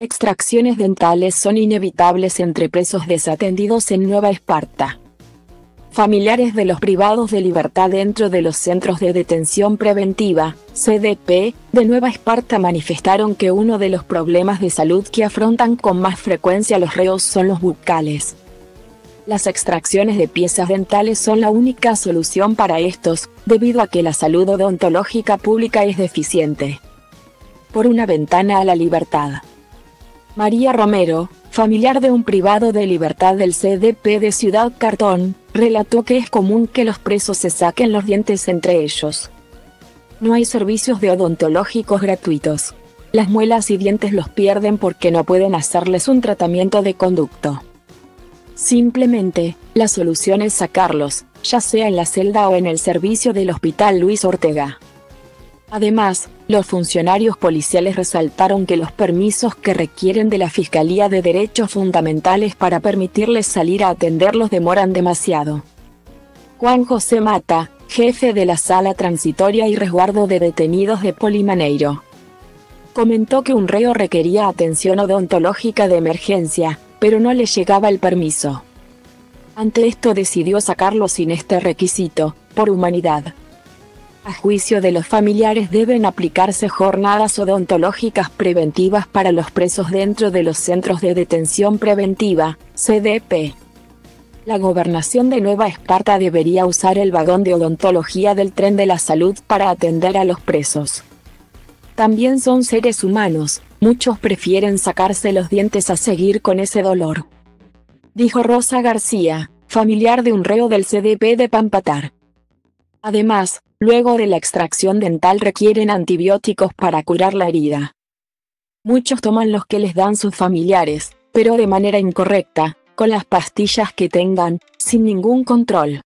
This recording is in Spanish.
Extracciones dentales son inevitables entre presos desatendidos en Nueva Esparta. Familiares de los privados de libertad dentro de los centros de detención preventiva, CDP, de Nueva Esparta manifestaron que uno de los problemas de salud que afrontan con más frecuencia los reos son los bucales. Las extracciones de piezas dentales son la única solución para estos, debido a que la salud odontológica pública es deficiente. Por una ventana a la libertad. María Romero, familiar de un privado de libertad del CDP de Ciudad Cartón, relató que es común que los presos se saquen los dientes entre ellos. No hay servicios de odontológicos gratuitos. Las muelas y dientes los pierden porque no pueden hacerles un tratamiento de conducto. Simplemente, la solución es sacarlos, ya sea en la celda o en el servicio del Hospital Luis Ortega. Además, los funcionarios policiales resaltaron que los permisos que requieren de la Fiscalía de Derechos Fundamentales para permitirles salir a atenderlos demoran demasiado. Juan José Mata, jefe de la Sala Transitoria y Resguardo de Detenidos de Polimaneiro, comentó que un reo requería atención odontológica de emergencia, pero no le llegaba el permiso. Ante esto decidió sacarlo sin este requisito, por humanidad. A juicio de los familiares deben aplicarse jornadas odontológicas preventivas para los presos dentro de los centros de detención preventiva, CDP. La gobernación de Nueva Esparta debería usar el vagón de odontología del tren de la salud para atender a los presos. También son seres humanos, muchos prefieren sacarse los dientes a seguir con ese dolor. Dijo Rosa García, familiar de un reo del CDP de Pampatar. Además, luego de la extracción dental requieren antibióticos para curar la herida. Muchos toman los que les dan sus familiares, pero de manera incorrecta, con las pastillas que tengan, sin ningún control.